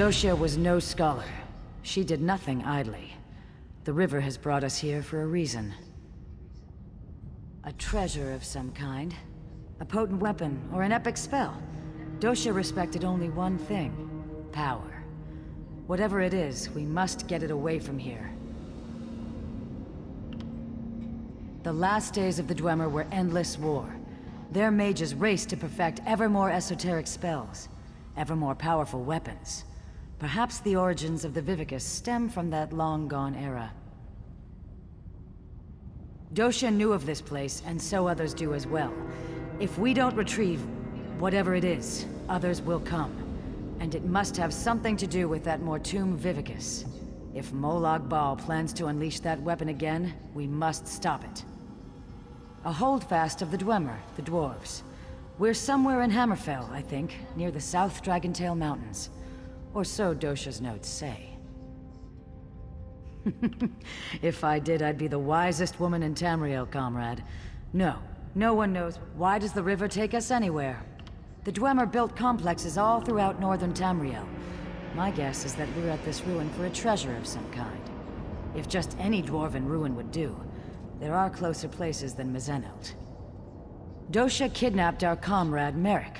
Doshia was no scholar. She did nothing idly. The river has brought us here for a reason. A treasure of some kind. A potent weapon, or an epic spell. Doshia respected only one thing. Power. Whatever it is, we must get it away from here. The last days of the Dwemer were endless war. Their mages raced to perfect ever more esoteric spells, ever more powerful weapons. Perhaps the origins of the Vivicus stem from that long-gone era. Dosha knew of this place, and so others do as well. If we don't retrieve whatever it is, others will come. And it must have something to do with that Mortuum Vivicus. If Molag Bal plans to unleash that weapon again, we must stop it. A holdfast of the Dwemer, the dwarves. We're somewhere in Hammerfell, I think, near the South Dragontail Mountains. Or so Dosha's notes say. if I did, I'd be the wisest woman in Tamriel, comrade. No, no one knows. Why does the river take us anywhere? The Dwemer built complexes all throughout northern Tamriel. My guess is that we're at this ruin for a treasure of some kind. If just any dwarven ruin would do, there are closer places than Mzeneldt. Dosha kidnapped our comrade, Merrick.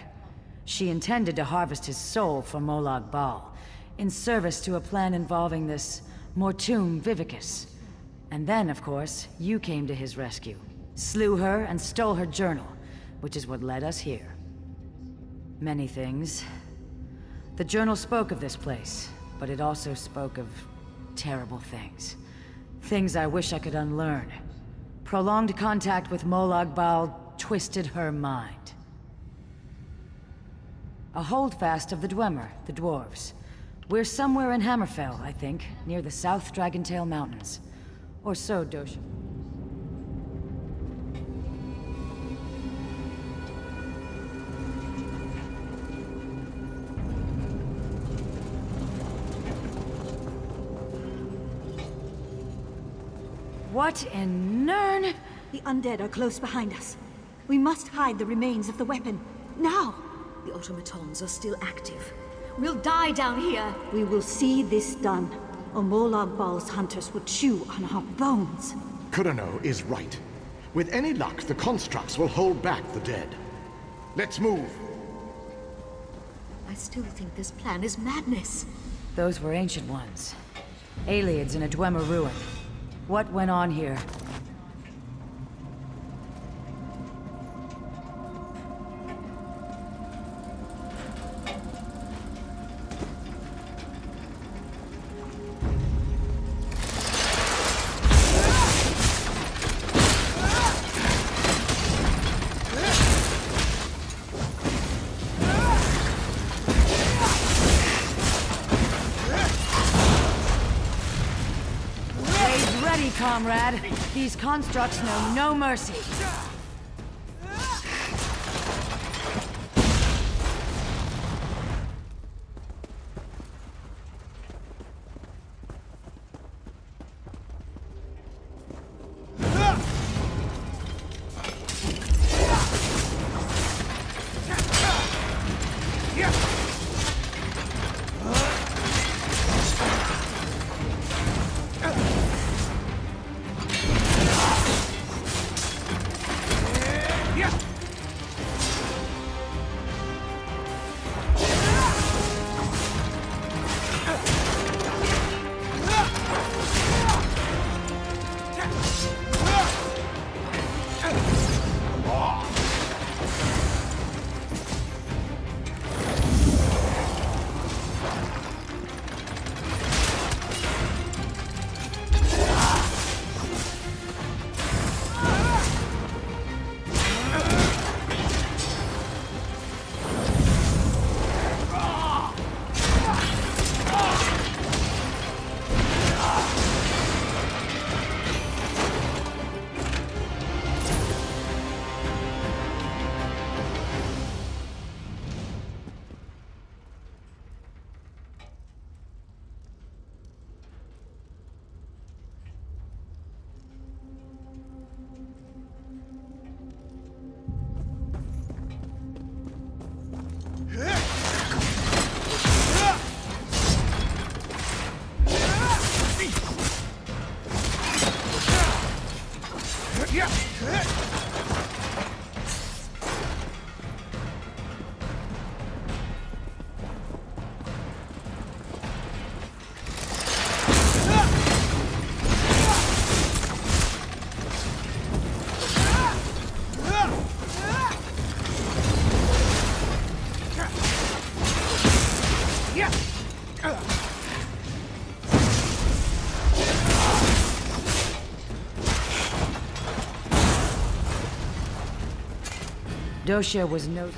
She intended to harvest his soul for Molag Bal, in service to a plan involving this Mortuum Vivicus. And then, of course, you came to his rescue. Slew her and stole her journal, which is what led us here. Many things. The journal spoke of this place, but it also spoke of terrible things. Things I wish I could unlearn. Prolonged contact with Molag Bal twisted her mind. A holdfast of the Dwemer, the dwarves. We're somewhere in Hammerfell, I think, near the South Dragontail Mountains. Or so Doshia. What in Nirn? The undead are close behind us. We must hide the remains of the weapon. Now! The automatons are still active. We'll die down here! We will see this done, or Molag Bal's hunters will chew on our bones. Kurano is right. With any luck, the constructs will hold back the dead. Let's move. I still think this plan is madness. Those were ancient ones. Aliens in a Dwemer ruin. What went on here? Comrade. These constructs know no mercy. Cappadocia was no...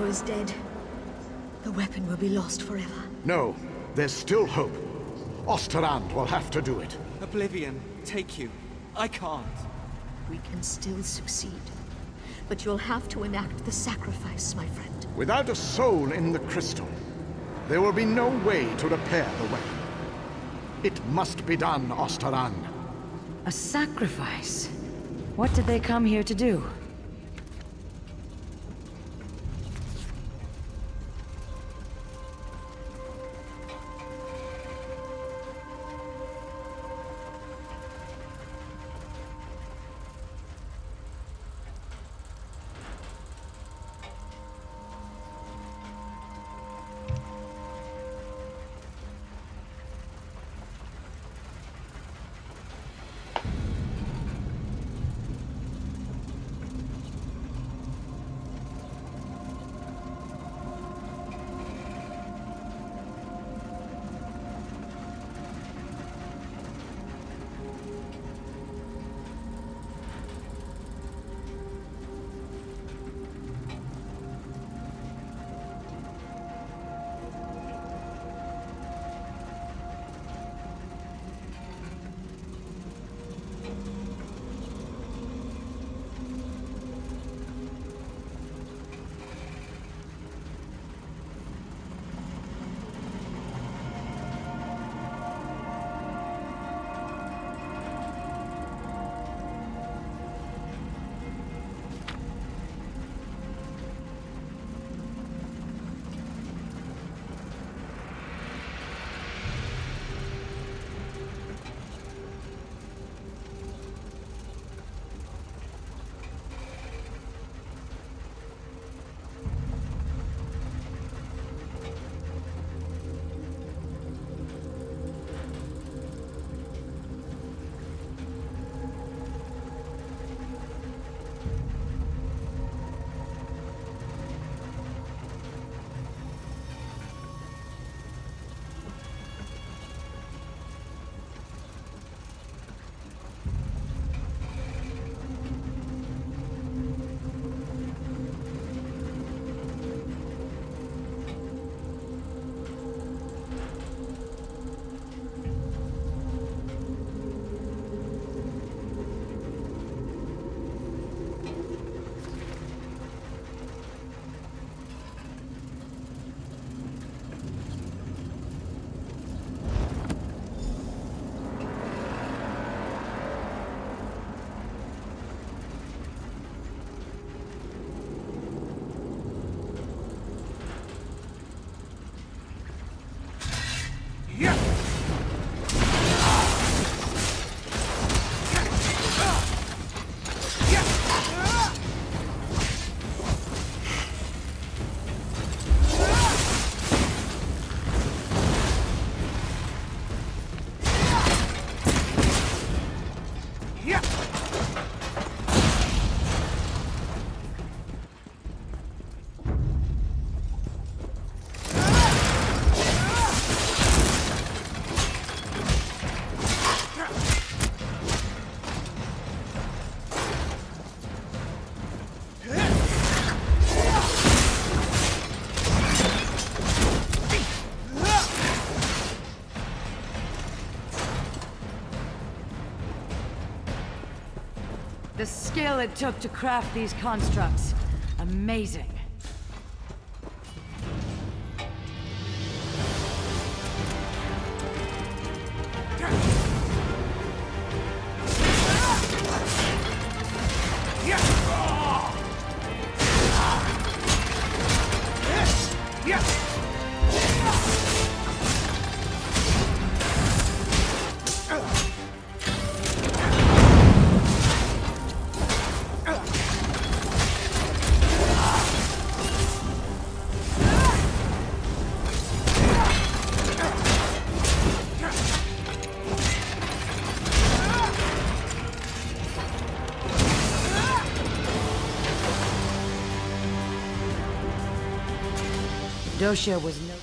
Corino is dead. The weapon will be lost forever. No, there's still hope. Osterand will have to do it. Oblivion, take you. I can't. We can still succeed. But you'll have to enact the sacrifice, my friend. Without a soul in the crystal, there will be no way to repair the weapon. It must be done, Osterand. A sacrifice? What did they come here to do? Skill it took to craft these constructs. Amazing. Dosha was no...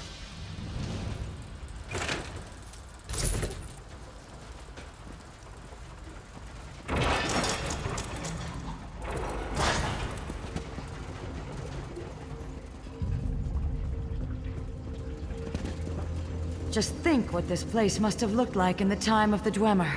Just think what this place must have looked like in the time of the Dwemer.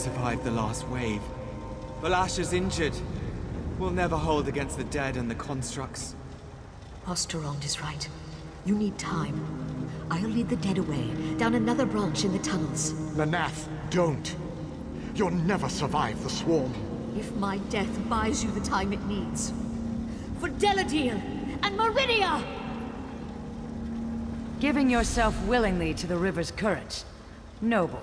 Survived the last wave. Valasha's injured. We'll never hold against the dead and the constructs. Osterond is right. You need time. I'll lead the dead away, down another branch in the tunnels. Lanath, don't. You'll never survive the swarm. If my death buys you the time it needs. For Deladil and Meridia! Giving yourself willingly to the river's current. Noble.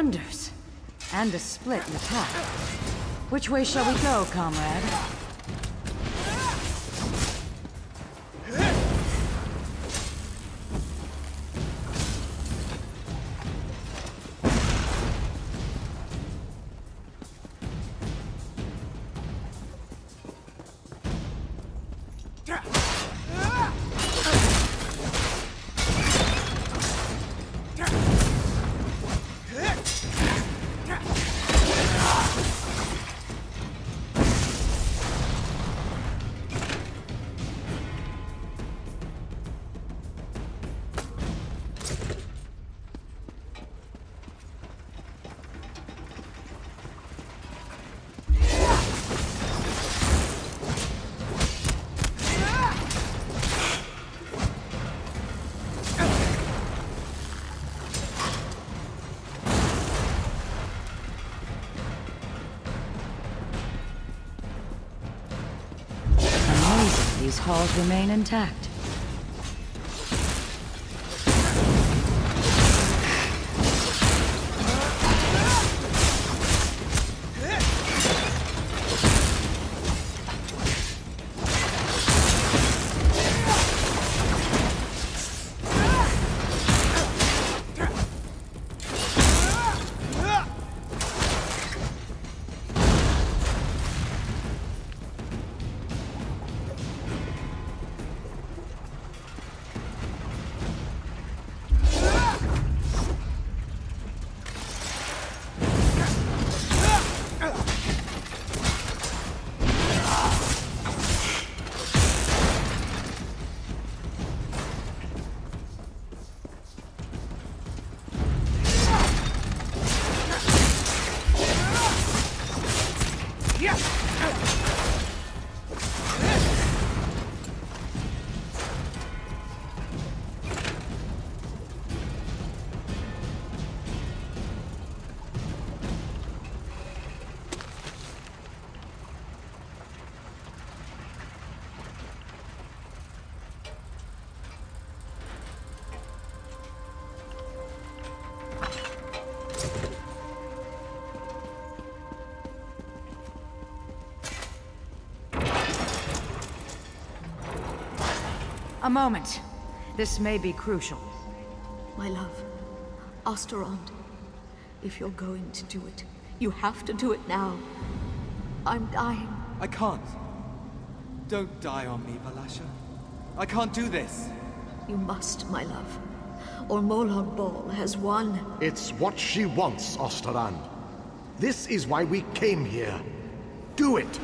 Wonders. And a split in the pack. Which way shall we go, comrade? Remain intact. A moment. This may be crucial. My love, Osterond, if you're going to do it, you have to do it now. I'm dying. I can't. Don't die on me, Valasha. I can't do this. You must, my love. Or Molag Bal has won. It's what she wants, Osterand. This is why we came here. Do it!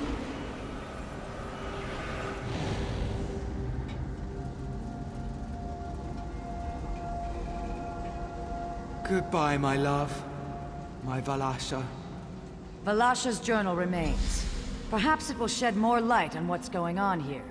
Goodbye, my love. My Valasha. Valasha's journal remains. Perhaps it will shed more light on what's going on here.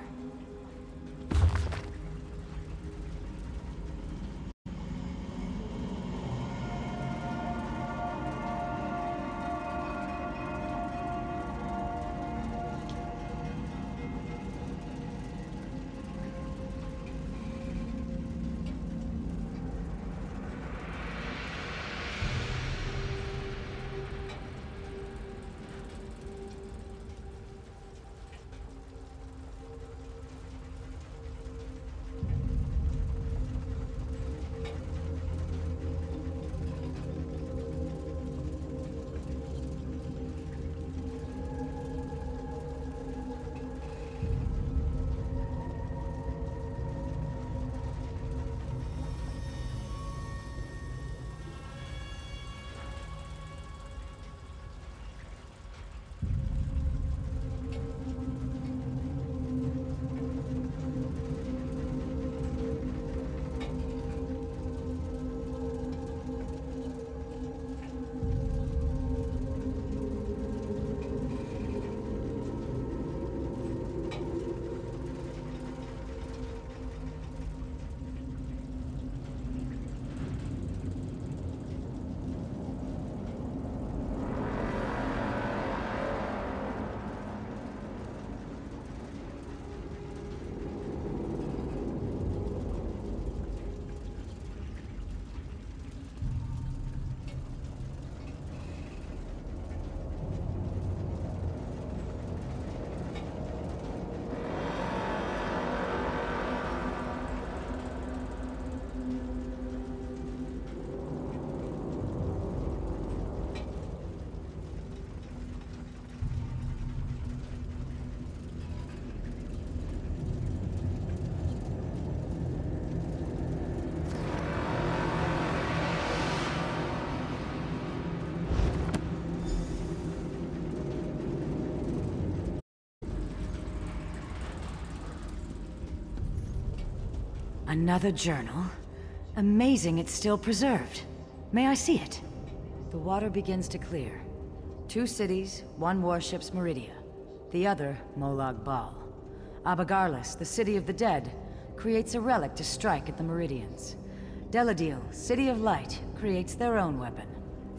Another journal? Amazing it's still preserved. May I see it? The water begins to clear. Two cities, one warship's Meridia. The other, Molag Bal. Abagarlas, the city of the dead, creates a relic to strike at the Meridians. Deladil, City of Light, creates their own weapon,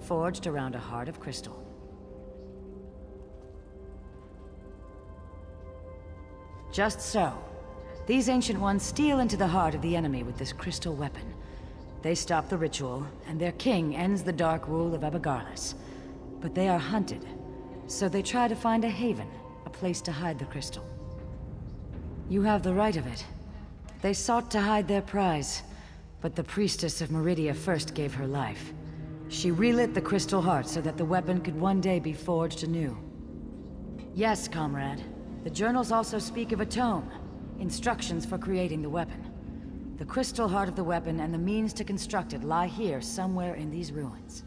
forged around a heart of crystal. Just so. These Ancient Ones steal into the heart of the enemy with this crystal weapon. They stop the ritual, and their king ends the dark rule of Abagarlas. But they are hunted, so they try to find a haven, a place to hide the crystal. You have the right of it. They sought to hide their prize, but the priestess of Meridia first gave her life. She relit the crystal heart so that the weapon could one day be forged anew. Yes, comrade. The journals also speak of a tome, instructions for creating the weapon. The crystal heart of the weapon and the means to construct it lie here somewhere in these ruins.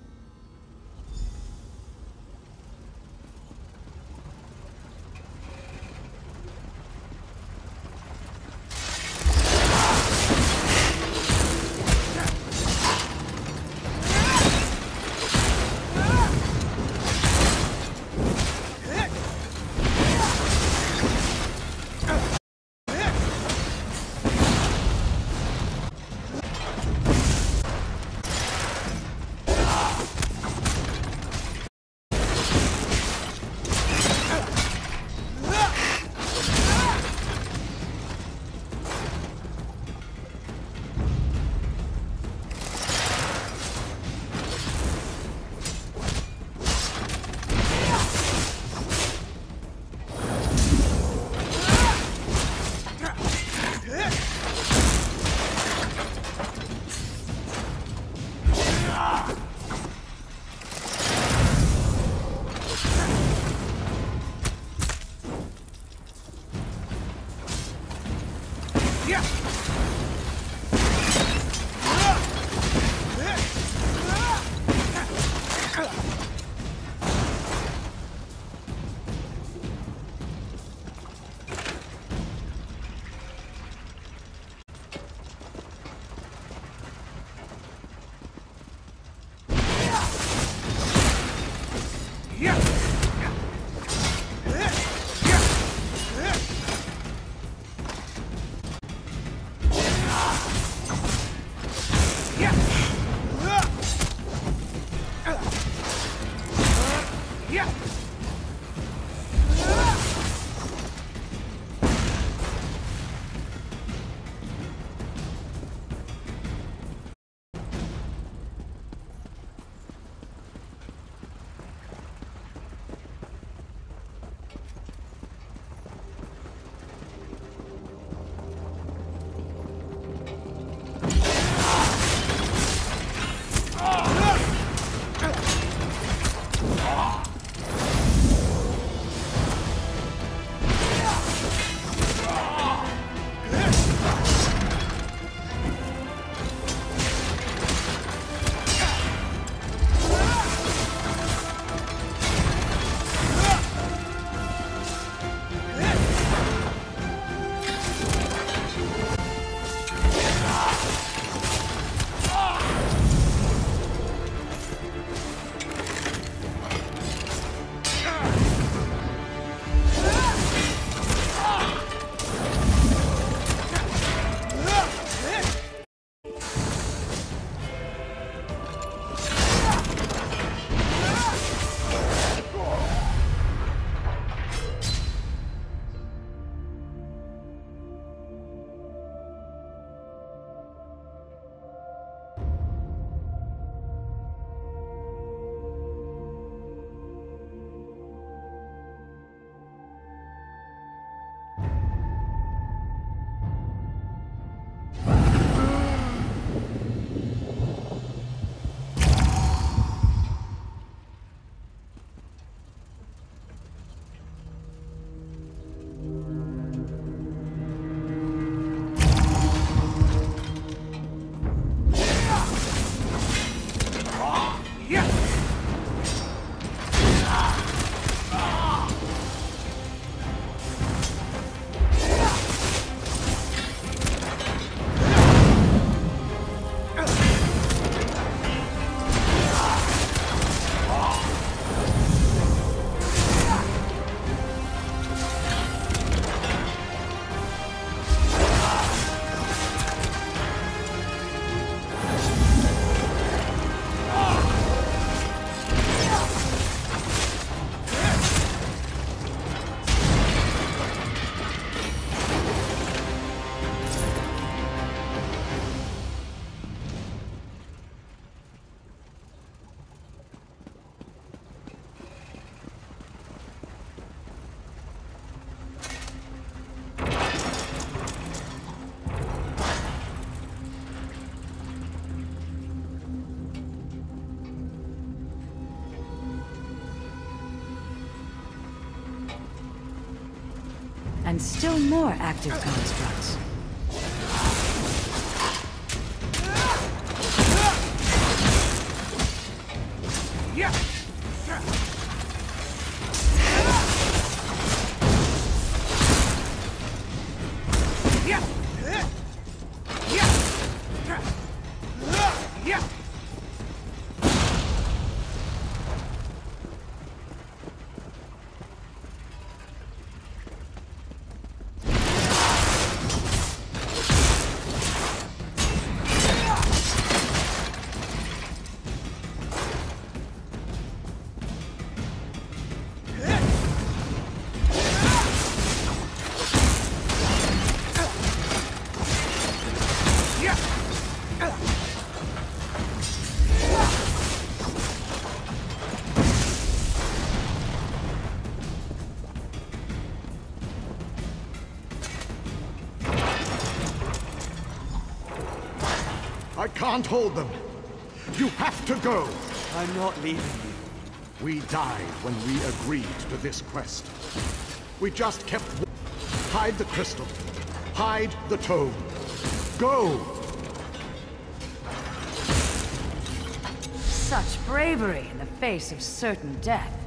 And still more active constructs. Can't hold them. You have to go. I'm not leaving you. We died when we agreed to this quest. We just kept... Hide the crystal. Hide the tome. Go! Such bravery in the face of certain death.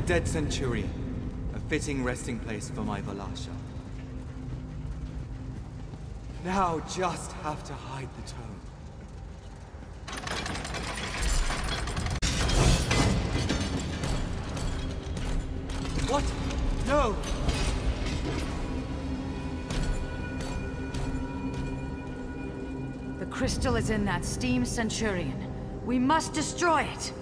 The dead Centurion. A fitting resting place for my Valasha. Now just have to hide the tome. What? No! The crystal is in that steam Centurion. We must destroy it!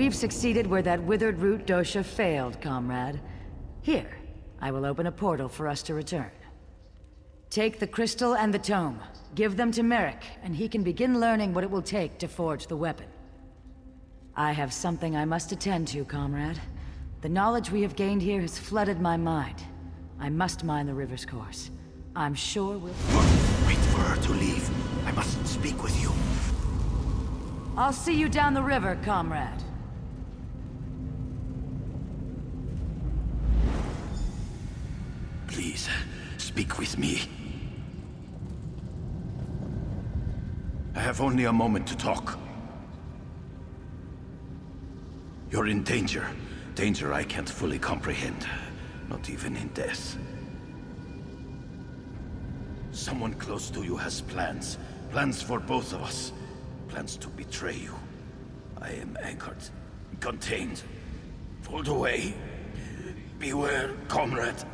We've succeeded where that withered root dosha failed, comrade. Here, I will open a portal for us to return. Take the crystal and the tome. Give them to Merric, and he can begin learning what it will take to forge the weapon. I have something I must attend to, comrade. The knowledge we have gained here has flooded my mind. I must mind the river's course. I'm sure we'll... Wait for her to leave. I must speak with you. I'll see you down the river, comrade. Speak with me. I have only a moment to talk. You're in danger. Danger I can't fully comprehend. Not even in death. Someone close to you has plans. Plans for both of us. Plans to betray you. I am anchored. Contained. Pulled away. Beware, comrade.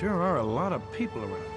Sure are a lot of people around.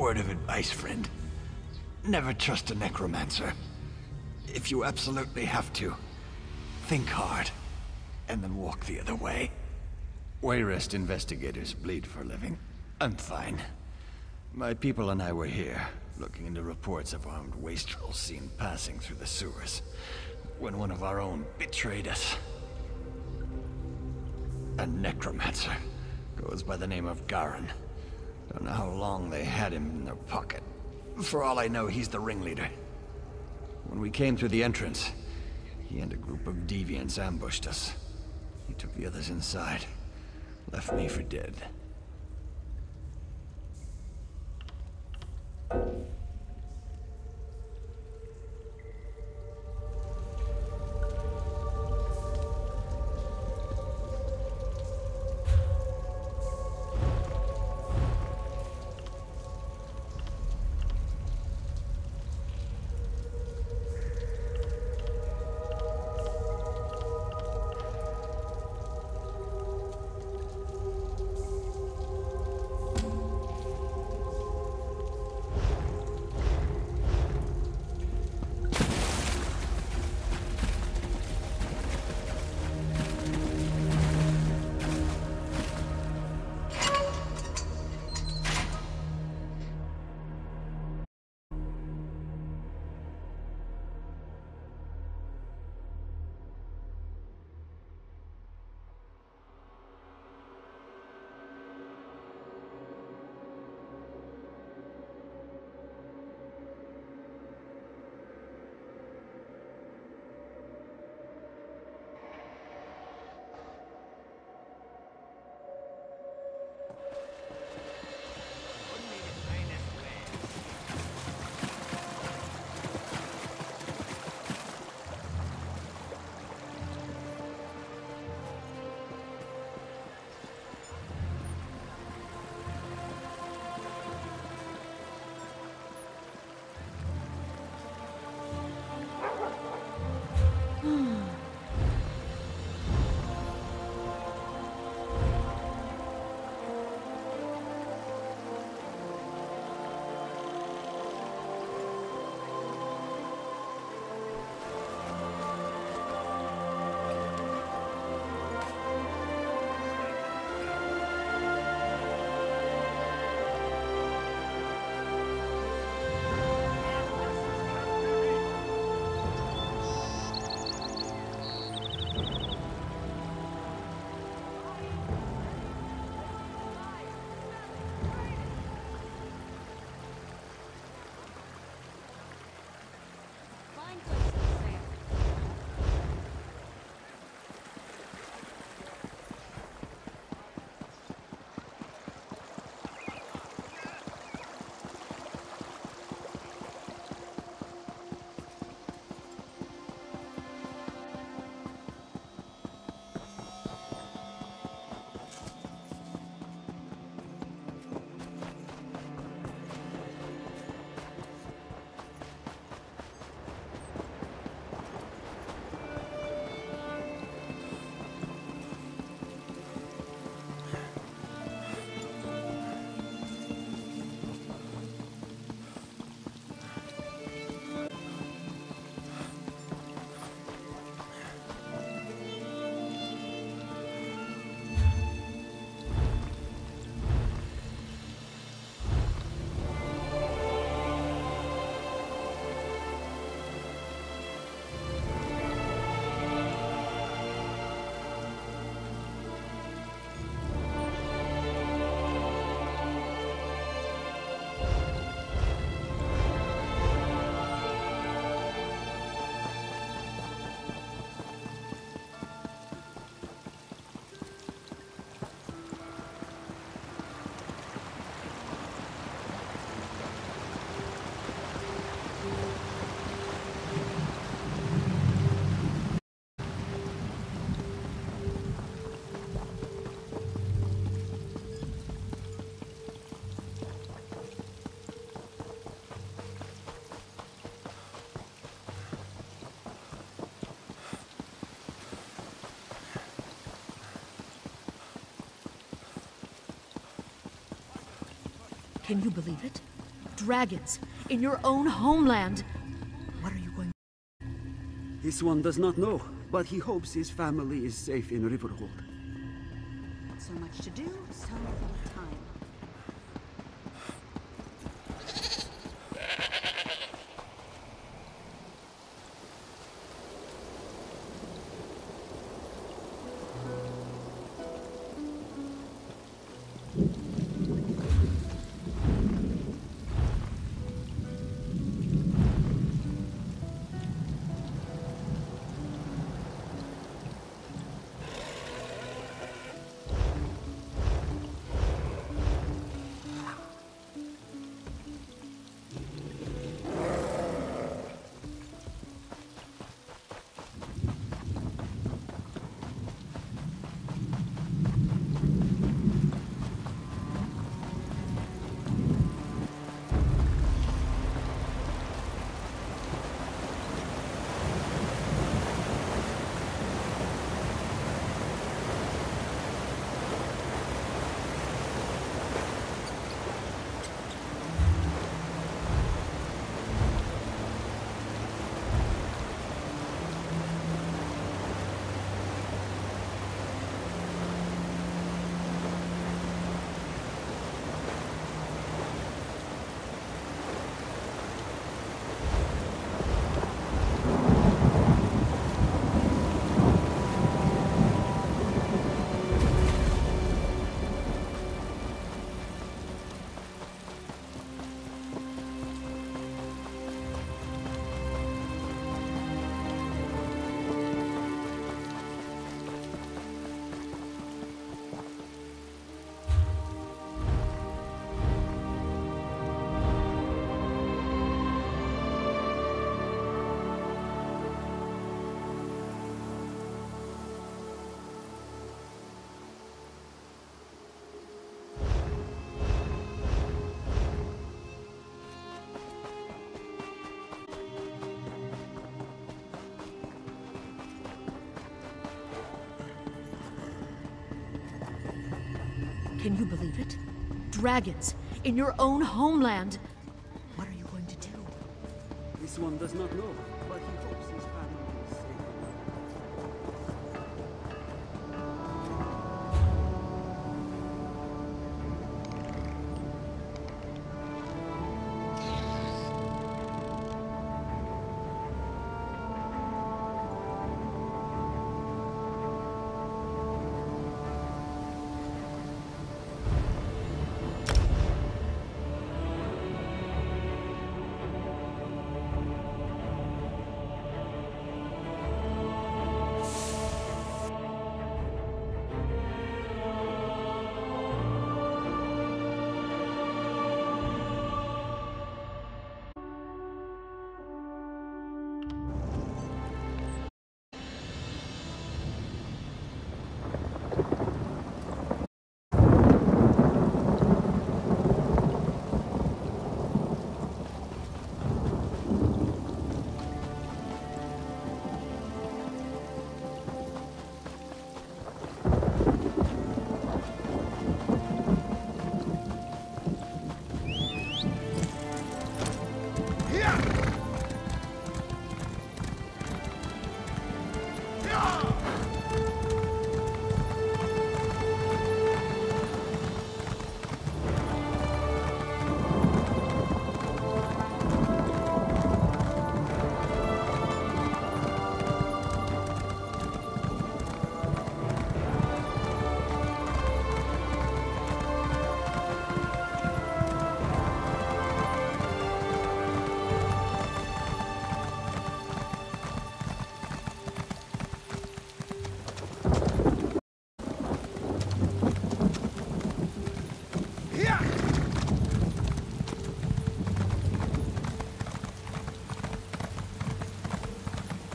Word of advice, friend. Never trust a necromancer. If you absolutely have to, think hard, and then walk the other way. Wayrest investigators bleed for a living. I'm fine. My people and I were here, looking into reports of armed wastrels seen passing through the sewers, when one of our own betrayed us. A necromancer. Goes by the name of Garin. Don't know how long they had him in their pocket. For all I know, he's the ringleader. When we came through the entrance, he and a group of deviants ambushed us. He took the others inside. Left me for dead. Can you believe it? Dragons in your own homeland. What are you going to This one does not know, but he hopes his family is safe in Riverhold. So much to do, so little Can you believe it? Dragons in your own homeland. What are you going to do? This one does not know,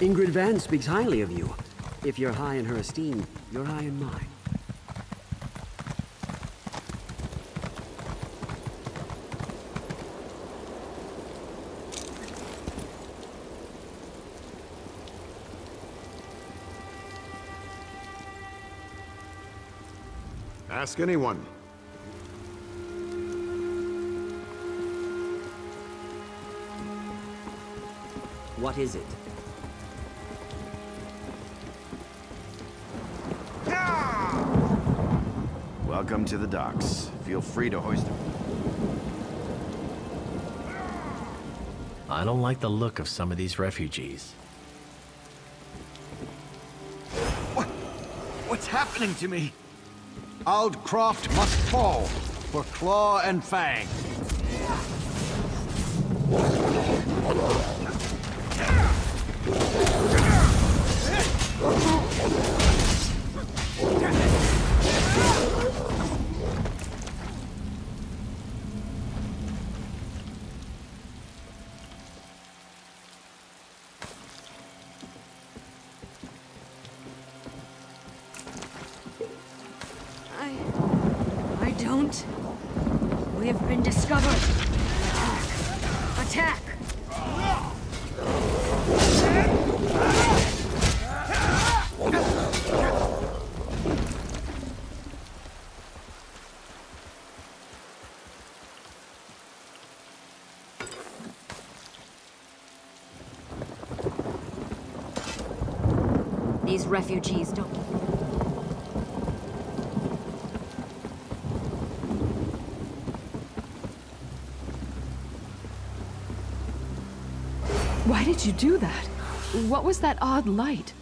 Ingrid Van speaks highly of you. If you're high in her esteem, you're high in mine. Ask anyone. What is it? Welcome to the docks. Feel free to hoist them. I don't like the look of some of these refugees. What? What's happening to me? Aldcroft must fall for Claw and Fang. Refugees don't... Why did you do that? What was that odd light?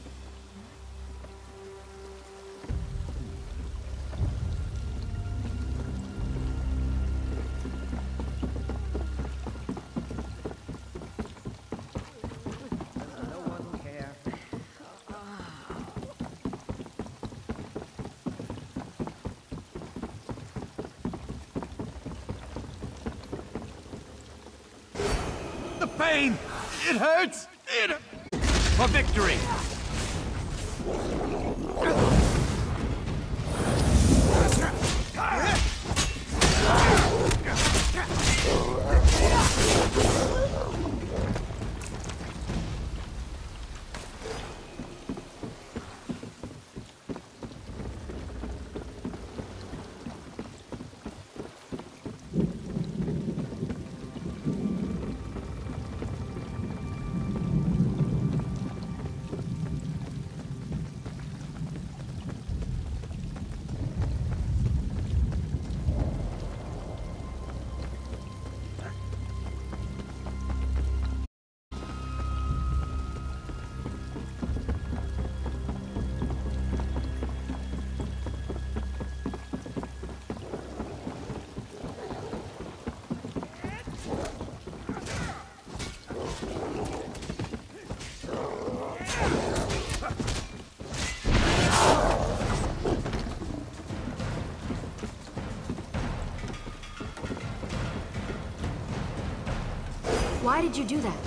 Why did you do that?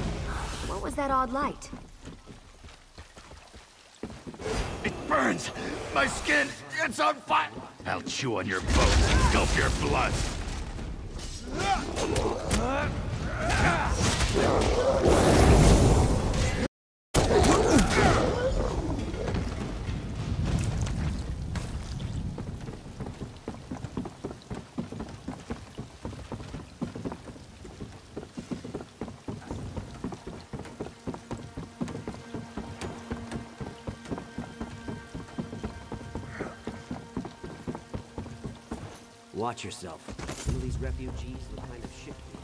What was that odd light? It burns! My skin, it's on fire! I'll chew on your bones and gulp your blood! Watch yourself. Some of these refugees look kind of shifty.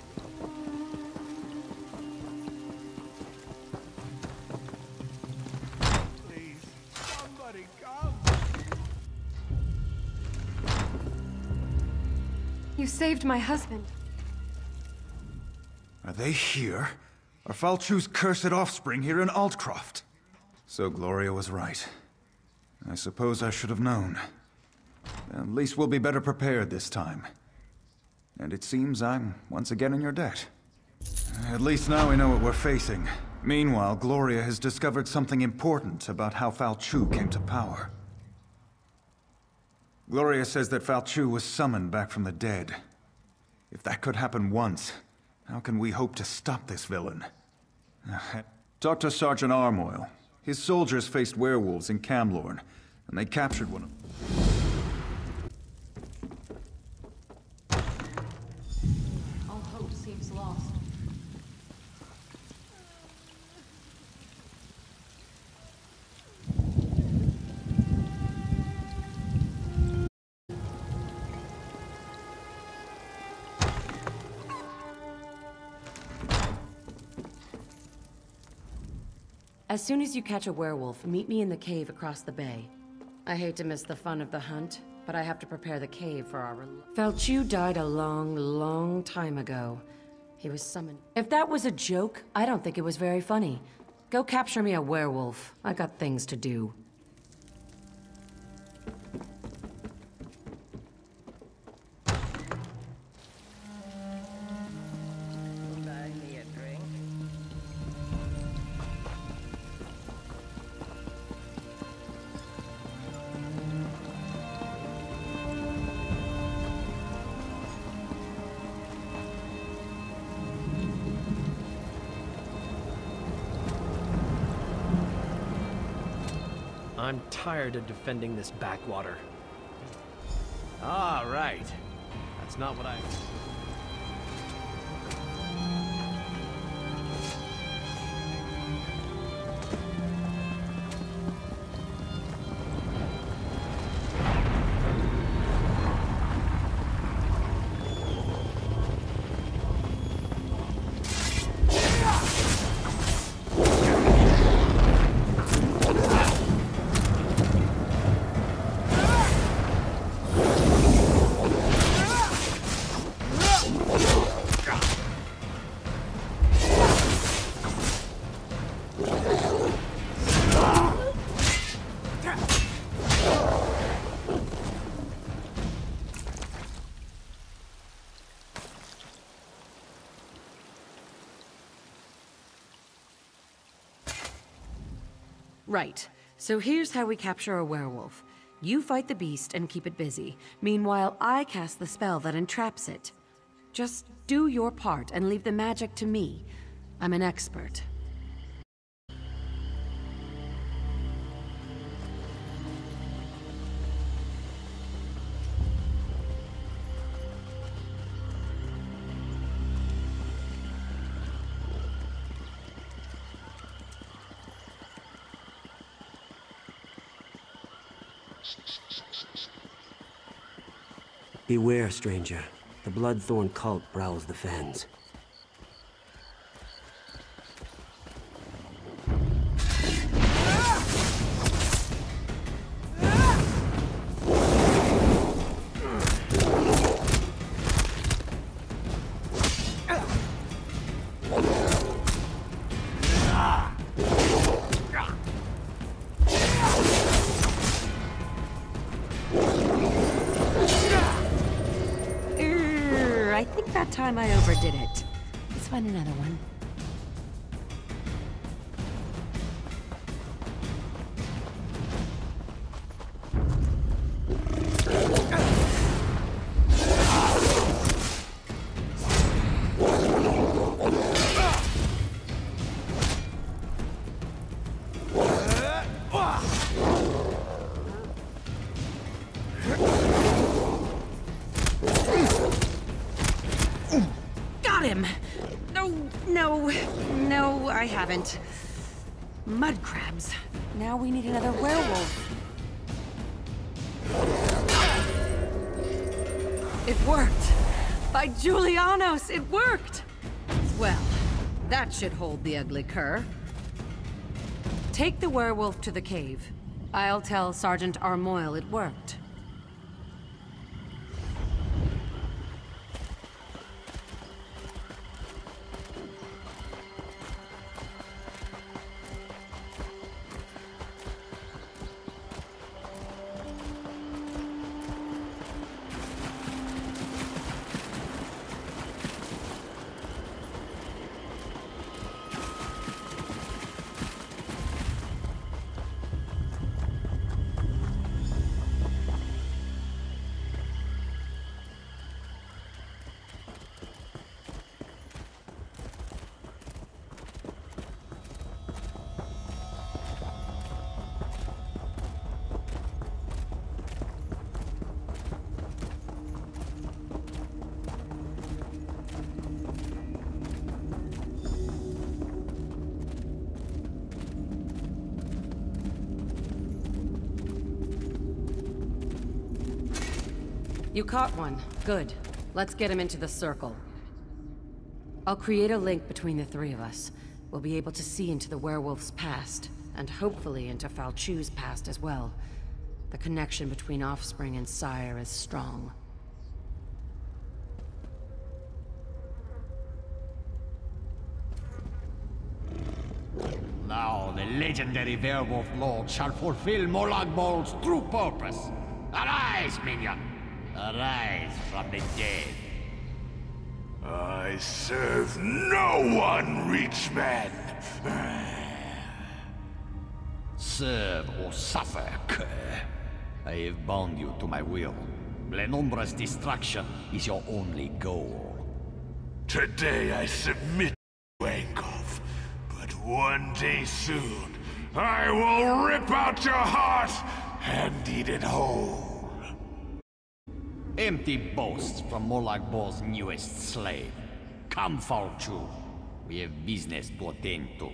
Please, somebody come. You saved my husband. Are they here? Are Faolchu's cursed offspring here in Aldcroft? So Gloria was right. I suppose I should have known. At least we'll be better prepared this time. And it seems I'm once again in your debt. At least now we know what we're facing. Meanwhile, Gloria has discovered something important about how Faolchu came to power. Gloria says that Faolchu was summoned back from the dead. If that could happen once, how can we hope to stop this villain? Talk to Sergeant Armoyle. His soldiers faced werewolves in Camlorn, and they captured one of All As soon as you catch a werewolf, meet me in the cave across the bay. I hate to miss the fun of the hunt, but I have to prepare the cave for our... Faolchu died a long, long time ago. He was summoned. If that was a joke, I don't think it was very funny. Go capture me a werewolf. I got things to do. Tired of defending this backwater. Ah, right. That's not what I... Right. So here's how we capture a werewolf. You fight the beast and keep it busy. Meanwhile, I cast the spell that entraps it. Just do your part and leave the magic to me. I'm an expert. Beware, stranger. The Bloodthorn cult prowls the fens. The ugly cur. Take the werewolf to the cave. I'll tell Sergeant Armoyle it worked. You caught one. Good. Let's get him into the circle. I'll create a link between the three of us. we'll be able to see into the werewolf's past, and hopefully into Faolchu's past as well. The connection between offspring and sire is strong. Now the legendary werewolf lord shall fulfill Molag Bal's true purpose. Arise, minion! Arise from the dead. I serve no one, Reachman! Serve or suffer, cur. I have bound you to my will. Glenumbra's destruction is your only goal. Today I submit to Angof, but one day soon, I will rip out your heart and eat it whole. Empty boasts from Molag Bal's newest slave. Come, Faolchu. We have business to attend to.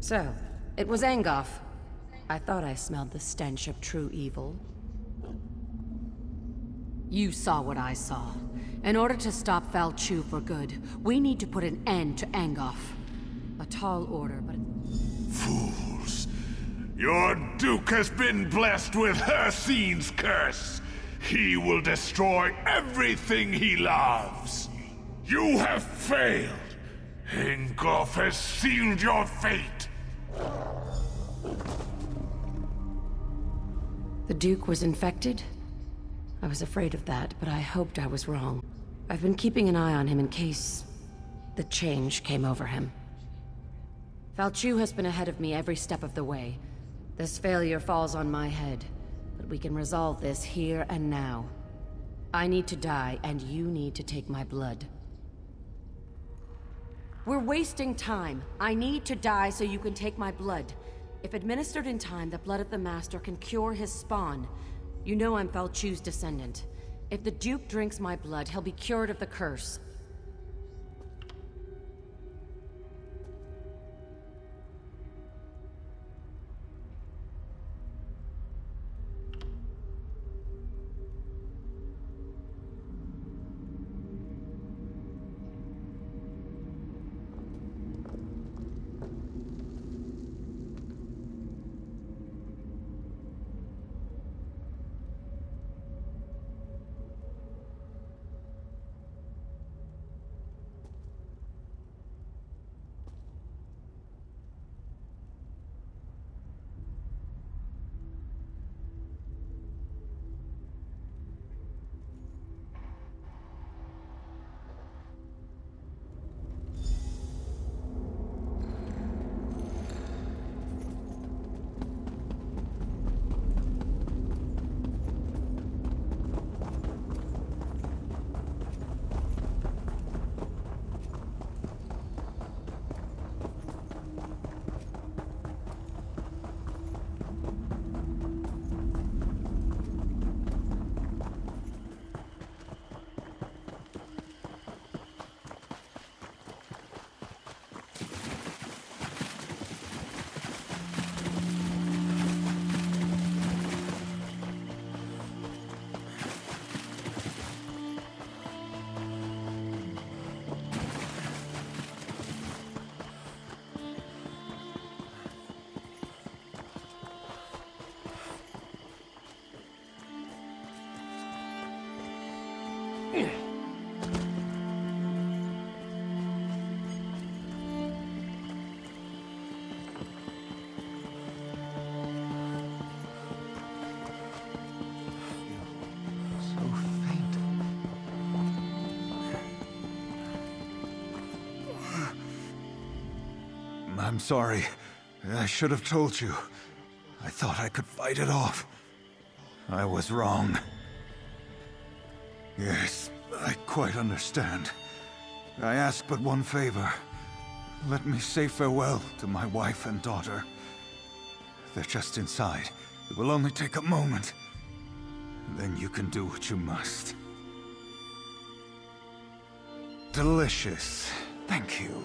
So, it was Angof. I thought I smelled the stench of true evil. You saw what I saw. In order to stop Faolchu for good, we need to put an end to Angof. A tall order, but... Fools! Your Duke has been blessed with Hircine's curse! He will destroy everything he loves! You have failed! Angof has sealed your fate! The Duke was infected? I was afraid of that, but I hoped I was wrong. I've been keeping an eye on him in case... the change came over him. Faolchu has been ahead of me every step of the way. This failure falls on my head, but we can resolve this here and now. I need to die, and you need to take my blood. We're wasting time. I need to die so you can take my blood. If administered in time, the blood of the Master can cure his spawn. You know I'm Faolchu's descendant. If the Duke drinks my blood, he'll be cured of the curse. I'm sorry. I should have told you. I thought I could fight it off. I was wrong. Yes, I quite understand. I ask but one favor. Let me say farewell to my wife and daughter. They're just inside. It will only take a moment. Then you can do what you must. Delicious. Thank you.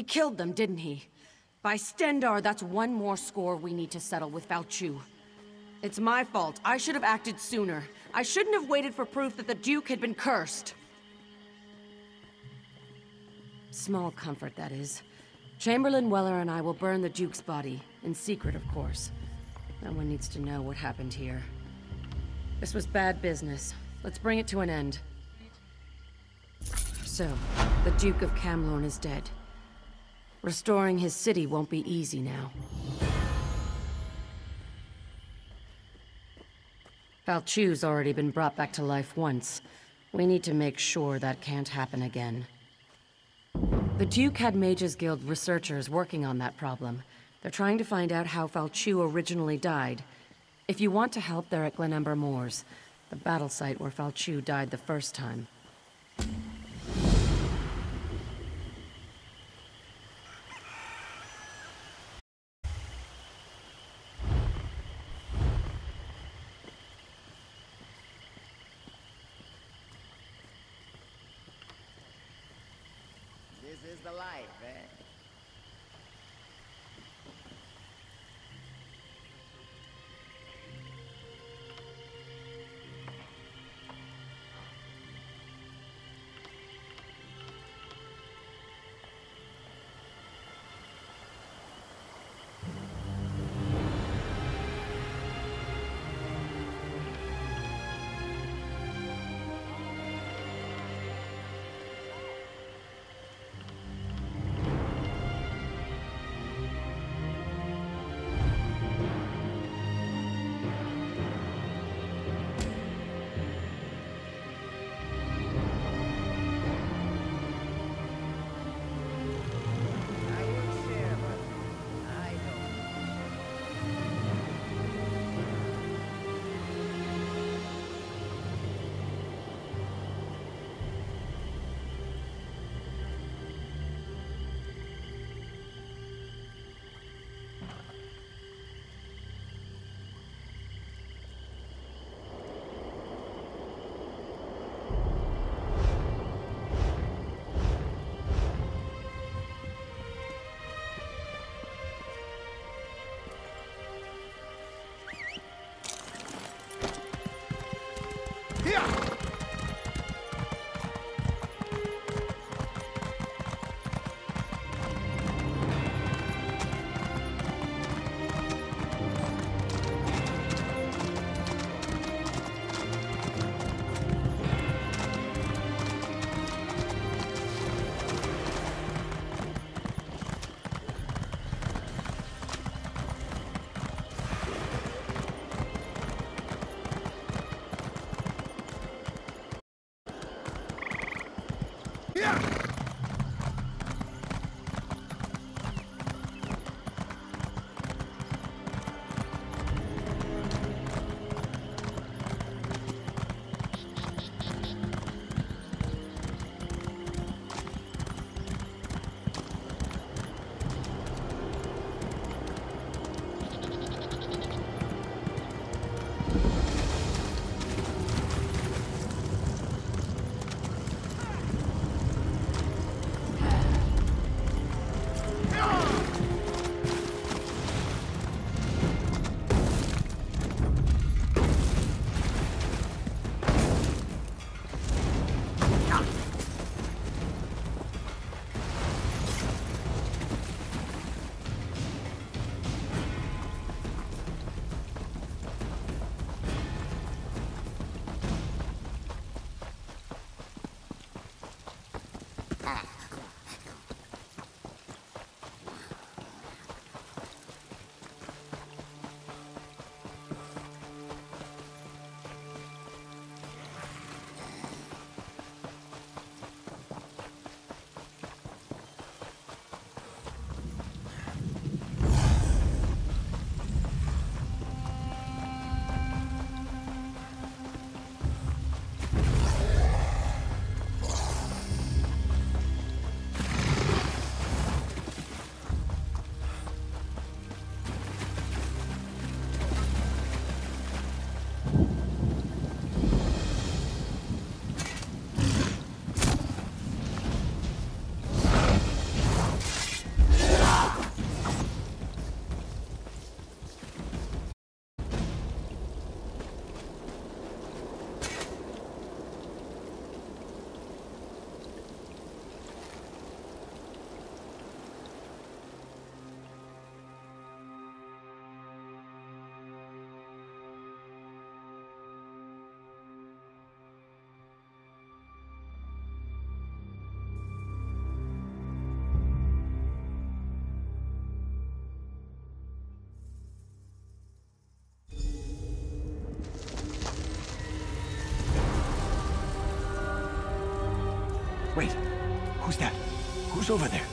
He killed them, didn't he? By Stendarr, that's one more score we need to settle with Faolchu. It's my fault. I should have acted sooner. I shouldn't have waited for proof that the Duke had been cursed. Small comfort, that is. Chamberlain Weller and I will burn the Duke's body. In secret, of course. No one needs to know what happened here. This was bad business. Let's bring it to an end. So, the Duke of Camlorn is dead. Restoring his city won't be easy now. Faolchu's already been brought back to life once. We need to make sure that can't happen again. The Duke had Mages Guild researchers working on that problem. They're trying to find out how Faolchu originally died. If you want to help, they're at Glenumbra Moors, the battle site where Faolchu died the first time. This is the life, eh? Wait, who's that? Who's over there?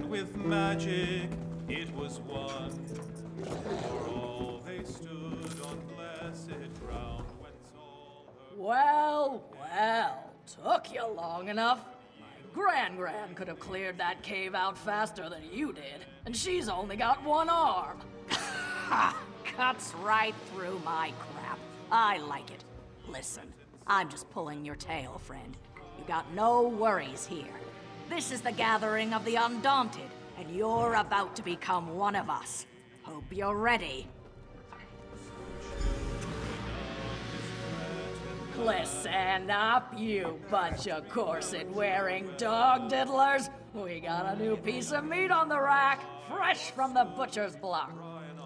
With magic it was won. For all they stood on blessed ground Well, well, took you long enough. My Gran Gran could have cleared that cave out faster than you did, and she's only got one arm. Cuts right through my crap. I like it. Listen, I'm just pulling your tail, friend. You got no worries here. This is the gathering of the Undaunted, and you're about to become one of us. Hope you're ready. Listen up, you bunch of corset-wearing dog diddlers. We got a new piece of meat on the rack, fresh from the butcher's block.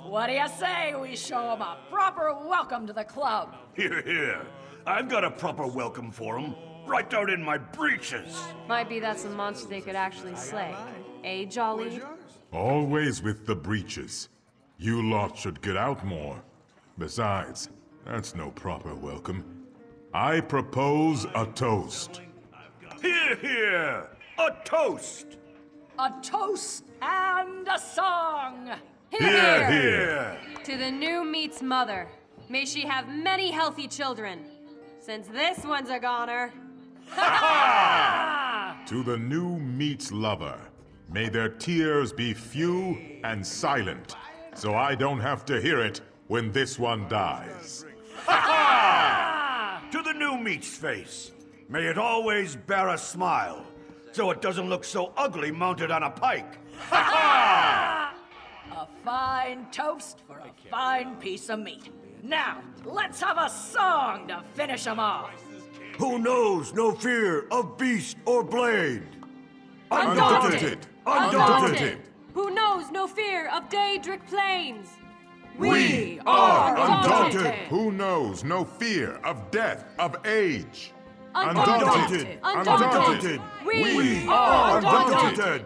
What do you say we show 'em a proper welcome to the club? Here, here. I've got a proper welcome for him. Right out in my breeches. Might be that's a monster they could actually slay. Eh, Jolly? Always with the breeches. You lot should get out more. Besides, that's no proper welcome. I propose a toast. Here, here! A toast! A toast and a song! Here, here! To the new meat's mother. May she have many healthy children. Since this one's a goner. To the new meat's lover, may their tears be few and silent, so I don't have to hear it when this one dies. To the new meat's face, may it always bear a smile, so it doesn't look so ugly mounted on a pike. A fine toast for a fine piece of meat. Now, let's have a song to finish them off. Who knows no fear of beast or blade? Undaunted! Undaunted! Who knows no fear of Daedric plains? We are undaunted! Who knows no fear of death, of age? Undaunted! Undaunted! We are undaunted!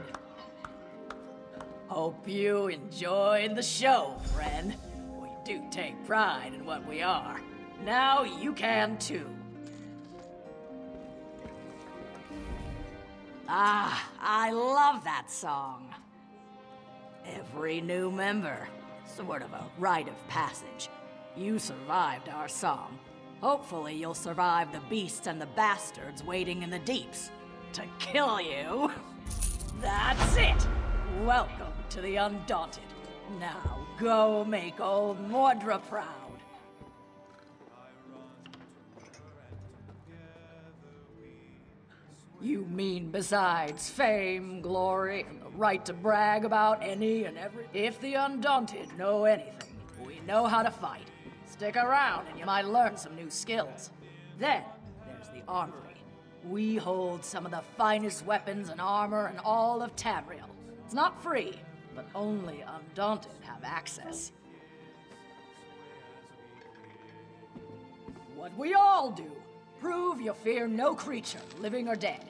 Hope you enjoyed the show, friend. We do take pride in what we are. Now you can too. Ah, I love that song. Every new member, sort of a rite of passage. You survived our song. Hopefully, you'll survive the beasts and the bastards waiting in the deeps to kill you. That's it! Welcome to the Undaunted. Now go make old Mordra proud. You mean besides fame, glory, and the right to brag about any and every. If the Undaunted know anything, we know how to fight. Stick around and you might learn some new skills. Then there's the armory. We hold some of the finest weapons and armor in all of Tamriel. It's not free, but only Undaunted have access. What we all do prove you fear no creature, living or dead.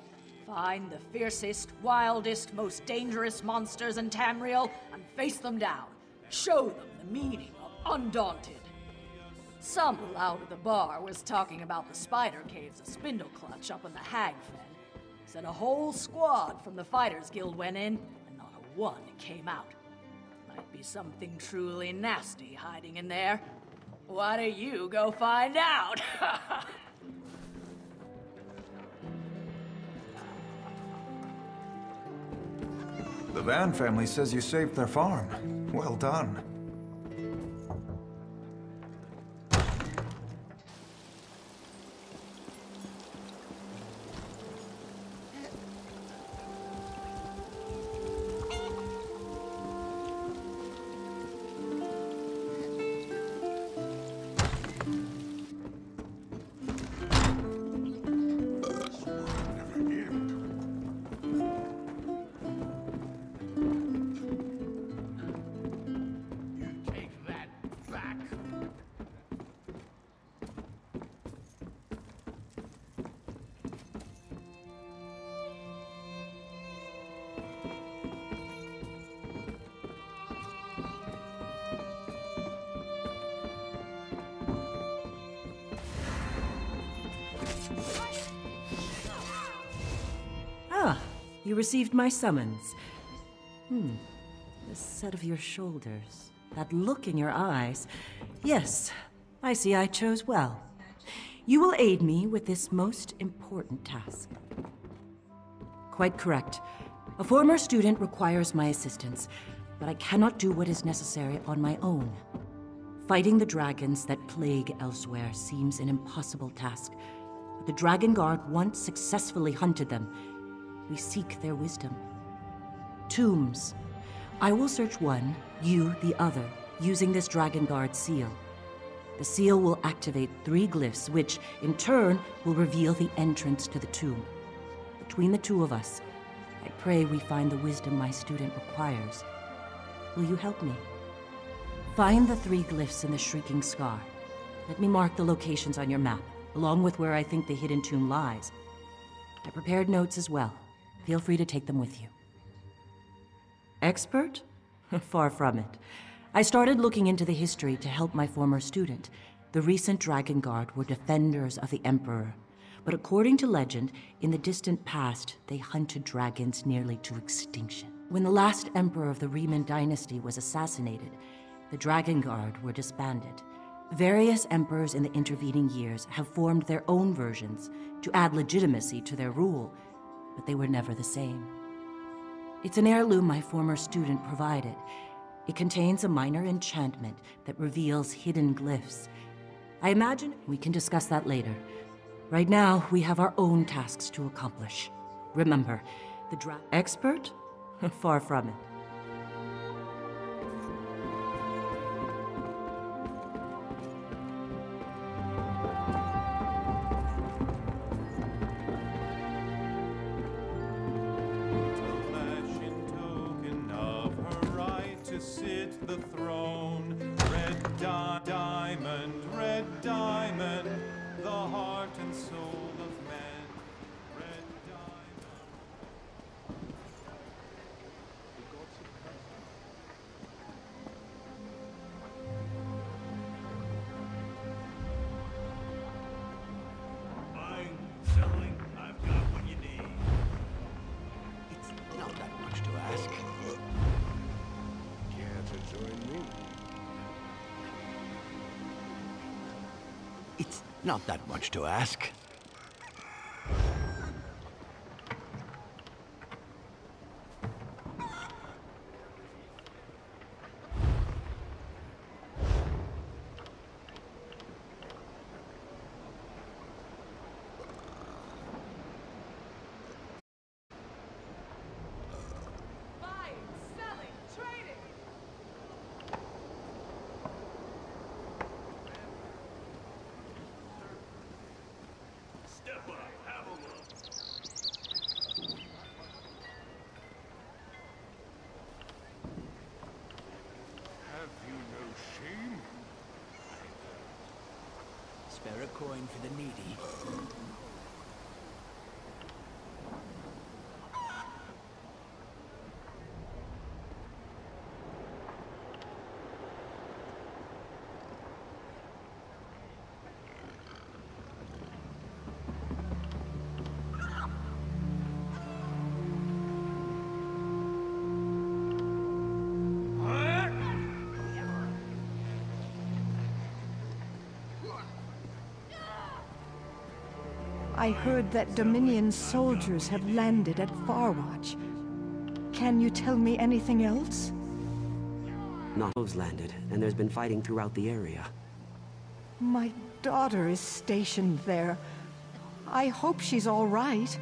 Find the fiercest, wildest, most dangerous monsters in Tamriel and face them down. Show them the meaning of Undaunted. Some loud at the bar was talking about the spider caves of Spindleclutch up in the Hag Fen. Said a whole squad from the Fighters Guild went in, and not a one came out. Might be something truly nasty hiding in there. Why don't you go find out? The Van family says you saved their farm. Well done. Received my summons. Hmm. The set of your shoulders. That look in your eyes. Yes, I see I chose well. You will aid me with this most important task. Quite correct. A former student requires my assistance, but I cannot do what is necessary on my own. Fighting the dragons that plague elsewhere seems an impossible task, but the Dragon Guard once successfully hunted them. We seek their wisdom. Tombs. I will search one, you the other, using this Dragon Guard seal. The seal will activate three glyphs, which, in turn, will reveal the entrance to the tomb. Between the two of us, I pray we find the wisdom my student requires. Will you help me? Find the three glyphs in the Shrieking Scar. Let me mark the locations on your map, along with where I think the hidden tomb lies. I prepared notes as well. Feel free to take them with you. Expert? Far from it. I started looking into the history to help my former student. The recent Dragon Guard were defenders of the Emperor. But according to legend, in the distant past, they hunted dragons nearly to extinction. When the last emperor of the Reman dynasty was assassinated, the Dragon Guard were disbanded. Various emperors in the intervening years have formed their own versions to add legitimacy to their rule, but they were never the same. It's an heirloom my former student provided, it contains a minor enchantment that reveals hidden glyphs. I imagine we can discuss that later. Right now, we have our own tasks to accomplish. Remember, the dra- expert? Far from it. the throne. Red dawn. Not that much to ask. I heard that Dominion soldiers have landed at Farwatch. Can you tell me anything else? Nahov's landed, and there's been fighting throughout the area. My daughter is stationed there. I hope she's all right.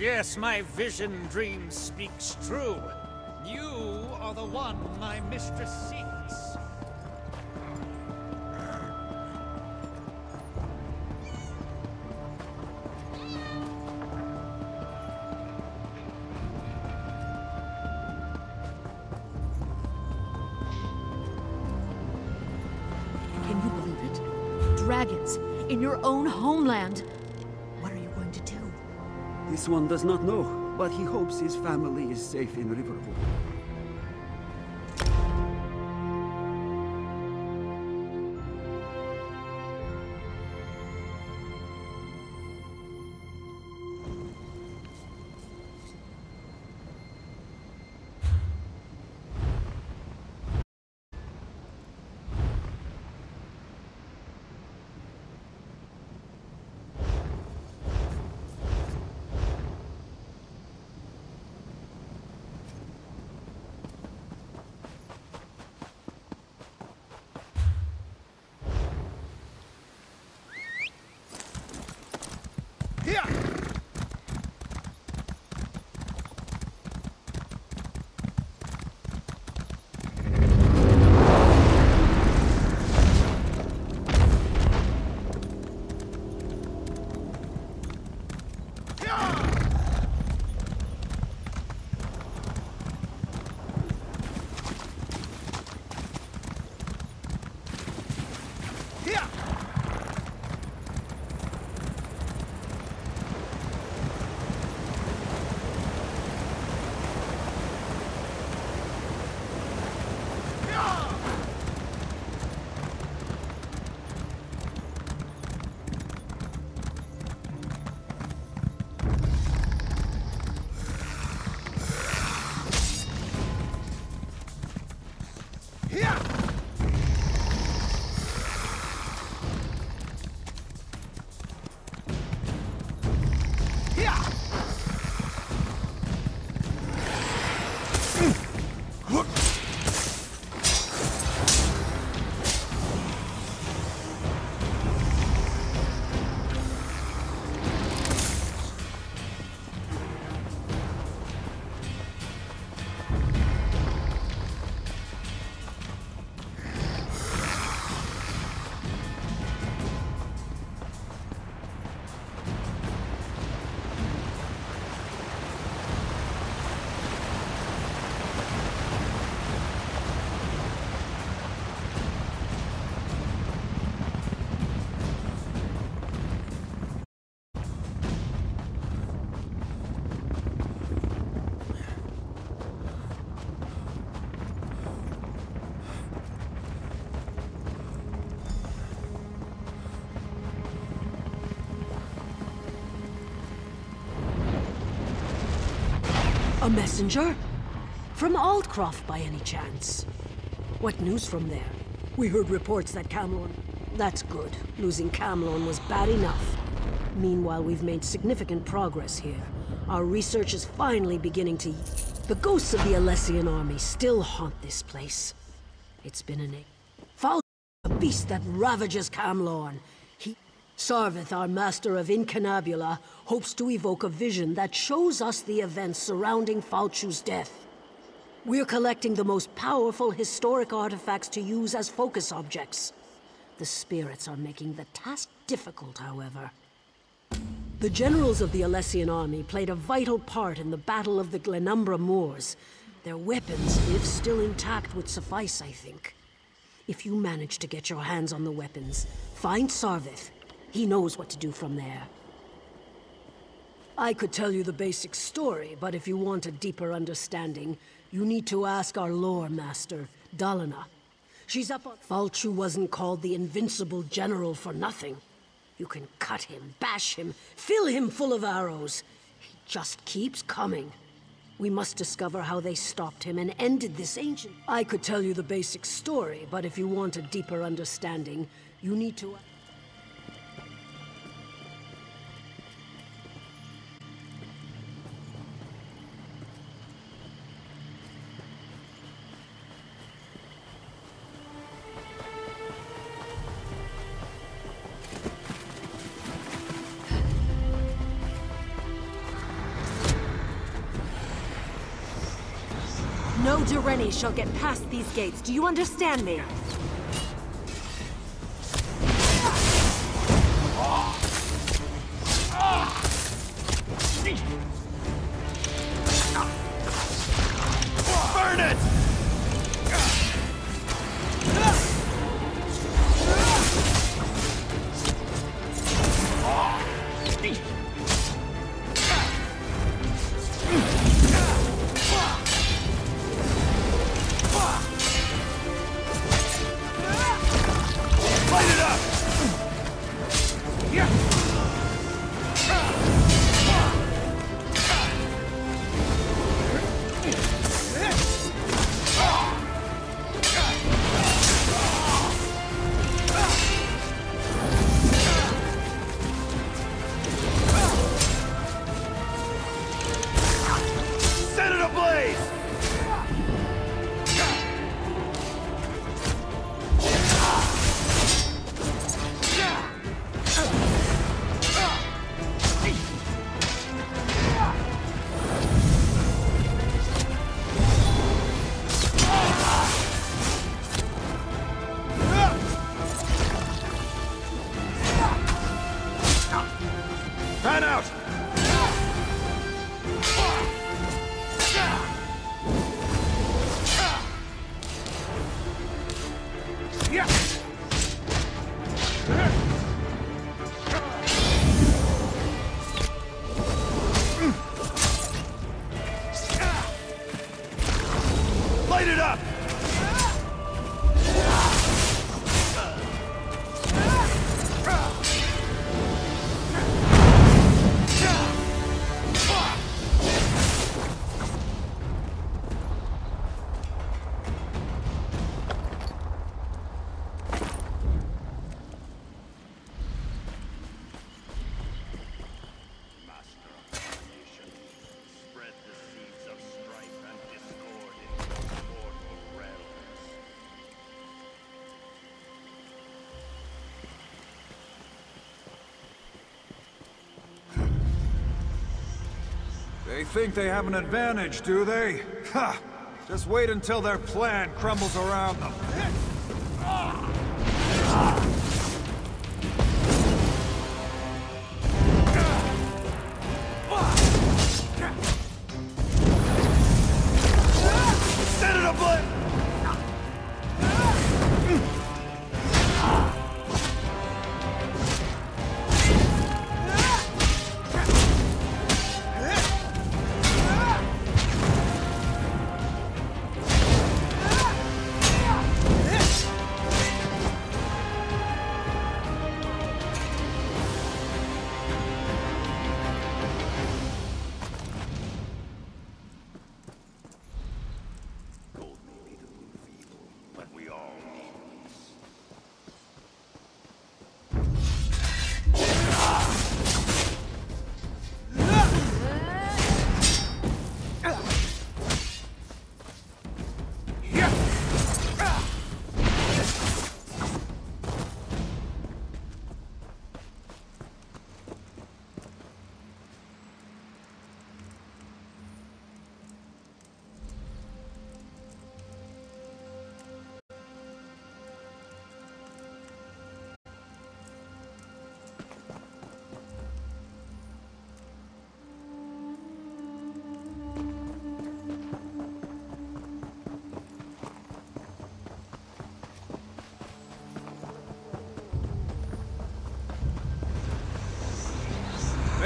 Yes, my vision dream speaks true. You are the one my mistress seeks. Can you believe it? Dragons in your own homeland. This one does not know, but he hopes his family is safe in Riverwood. A messenger? From Aldcroft, by any chance? What news from there? We heard reports that Camlorn... That's good. Losing Camlorn was bad enough. Meanwhile, we've made significant progress here. Our research is finally beginning to... The ghosts of the Alessian army still haunt this place. It's been an... Foul... A beast that ravages Camlorn. Sarvith, our master of Incunabula, hopes to evoke a vision that shows us the events surrounding Faolchu's death. We're collecting the most powerful historic artifacts to use as focus objects. The spirits are making the task difficult, however. The generals of the Alessian army played a vital part in the Battle of the Glenumbra Moors. Their weapons, if still intact, would suffice, I think. If you manage to get your hands on the weapons, find Sarvith. He knows what to do from there. I could tell you the basic story, but if you want a deeper understanding, you need to ask our lore master, Dalina. She's up on... Faolchu wasn't called the Invincible General for nothing. You can cut him, bash him, fill him full of arrows. He just keeps coming. We must discover how they stopped him and ended this ancient... I could tell you the basic story, but if you want a deeper understanding, you need to... Shall get past these gates. Do you understand me? They think they have an advantage, do they? Ha! Just wait until their plan crumbles around them.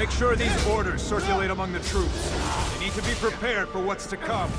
Make sure these orders circulate among the troops. They need to be prepared for what's to come.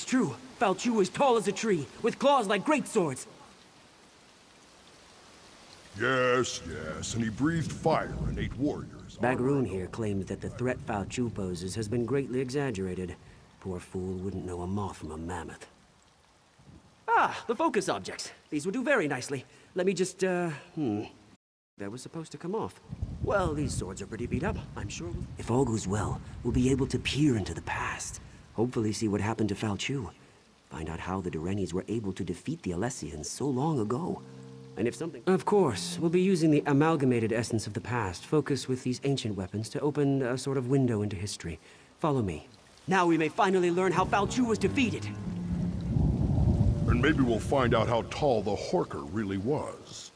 It's true. Faolchu is tall as a tree, with claws like great swords. Yes, yes, and he breathed fire and ate warriors. Bagroon here claims that the threat Faolchu poses has been greatly exaggerated. Poor fool wouldn't know a moth from a mammoth. Ah, the focus objects. These would do very nicely. Let me just, uh, hmm. That was supposed to come off. Well, these swords are pretty beat up. I'm sure we'll... If all goes well, we'll be able to peer into the past. Hopefully see what happened to Faolchu. Find out how the Direnni were able to defeat the Alessians so long ago. And if something... Of course, we'll be using the amalgamated essence of the past, focus with these ancient weapons to open a sort of window into history. Follow me. Now we may finally learn how Faolchu was defeated. And maybe we'll find out how tall the Horker really was.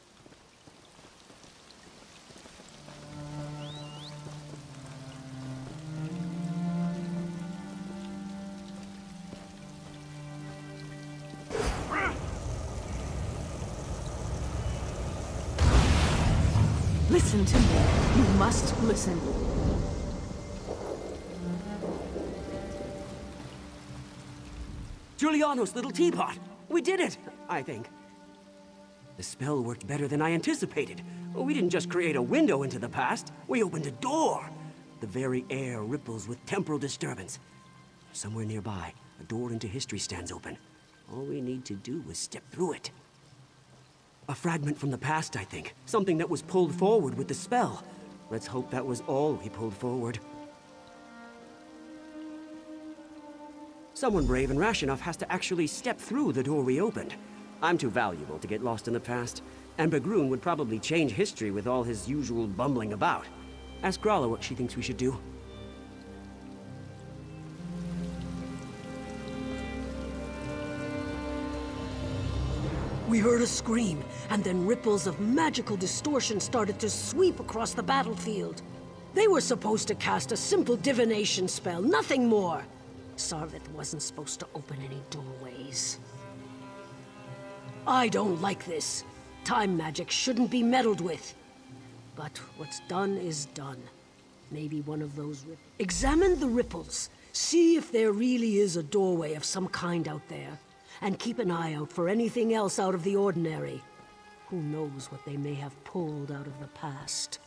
Listen to me. You must listen. Julianos' little teapot! We did it, I think. The spell worked better than I anticipated. We didn't just create a window into the past, we opened a door. The very air ripples with temporal disturbance. Somewhere nearby, a door into history stands open. All we need to do is step through it. A fragment from the past, I think. Something that was pulled forward with the spell. Let's hope that was all we pulled forward. Someone brave and rash enough has to actually step through the door we opened. I'm too valuable to get lost in the past, and Bagroon would probably change history with all his usual bumbling about. Ask Grala what she thinks we should do. We heard a scream, and then ripples of magical distortion started to sweep across the battlefield. They were supposed to cast a simple divination spell, nothing more. Sarvith wasn't supposed to open any doorways. I don't like this. Time magic shouldn't be meddled with. But what's done is done. Maybe one of those rip Examine the ripples. See if there really is a doorway of some kind out there. And keep an eye out for anything else out of the ordinary. Who knows what they may have pulled out of the past.